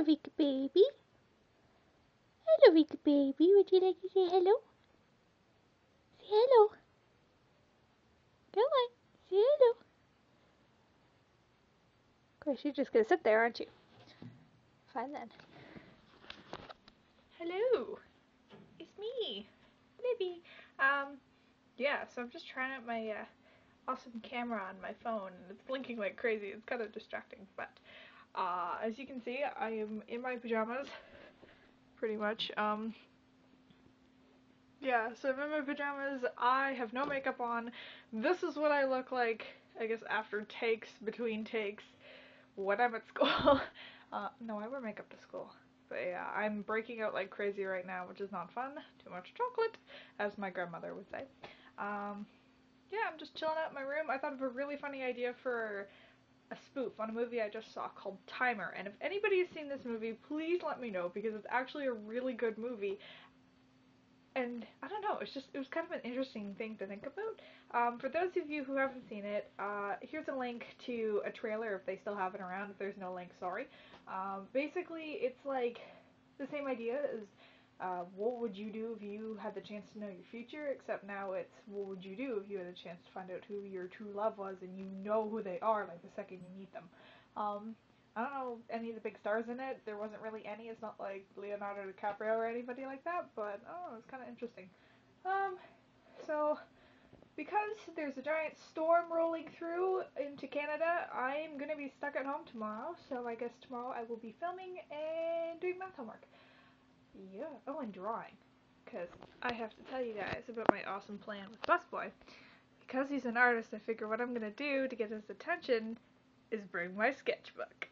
Hello, Vic baby. Hello, Vic baby. Would you like to say hello? Say hello. Come on, say hello. Of course, you're just gonna sit there, aren't you? Fine then. Hello, it's me, Libi. Um, yeah, so I'm just trying out my uh, awesome camera on my phone, and it's blinking like crazy. It's kind of distracting, but uh, as you can see, I am in my pajamas, pretty much. Um, yeah, so I'm in my pajamas. I have no makeup on. This is what I look like, I guess, after takes, between takes, when I'm at school. uh, no, I wear makeup to school. But yeah, I'm breaking out like crazy right now, which is not fun. Too much chocolate, as my grandmother would say. Um, yeah, I'm just chilling out in my room. I thought of a really funny idea for a spoof on a movie I just saw called Timer. And if anybody has seen this movie, please let me know because it's actually a really good movie. And I don't know, it's just it was kind of an interesting thing to think about. Um, for those of you who haven't seen it, uh, here's a link to a trailer if they still have it around. If there's no link, sorry. Um, basically, it's like the same idea as uh, what would you do if you had the chance to know your future, except now it's what would you do if you had a chance to find out who your true love was and you know who they are like the second you meet them. Um, I don't know any of the big stars in it. There wasn't really any. It's not like Leonardo DiCaprio or anybody like that, but oh, it's kind of interesting. Um, so because there's a giant storm rolling through into Canada, I'm gonna be stuck at home tomorrow. So I guess tomorrow I will be filming and doing math homework. Yeah. Oh, and drawing. Because I have to tell you guys about my awesome plan with Busboy. Because he's an artist, I figure what I'm gonna do to get his attention is bring my sketchbook.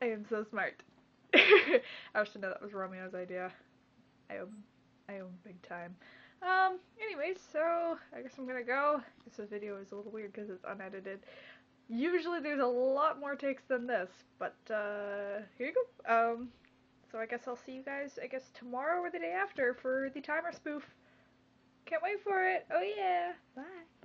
I am so smart. I should know that was Romeo's idea. I own, I own big time. Um, anyways, so I guess I'm gonna go. This video is a little weird because it's unedited. Usually there's a lot more takes than this, but uh, here you go. Um, so I guess I'll see you guys, I guess, tomorrow or the day after for the timer spoof. Can't wait for it. Oh yeah. Bye.